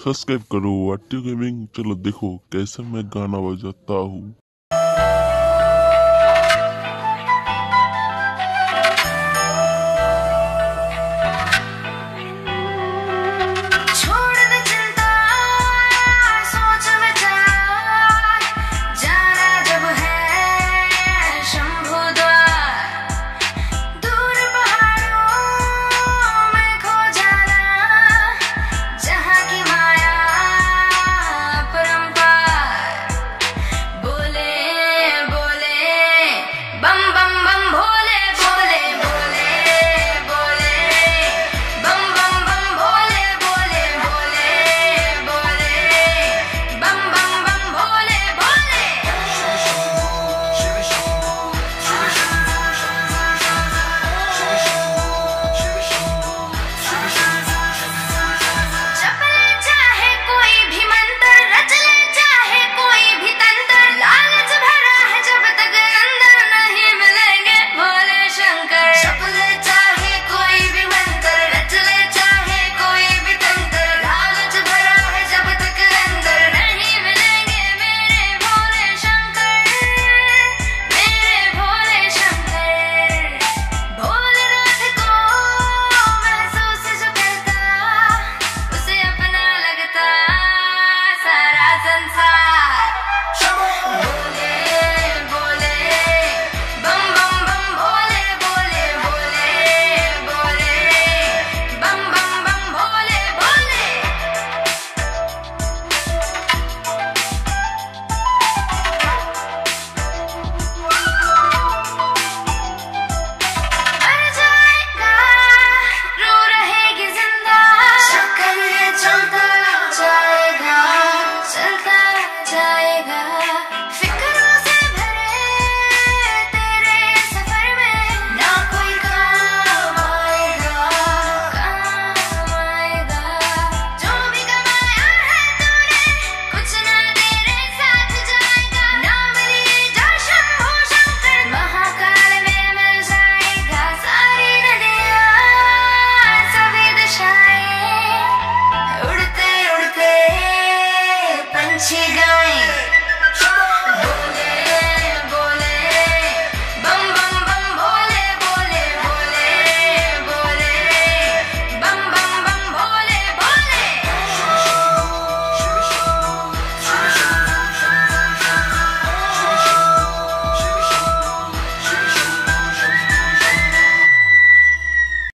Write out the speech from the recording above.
Subscribe करो वाट्यू gaming चलो देखो कैसे मैं गाना बजाता हूँ।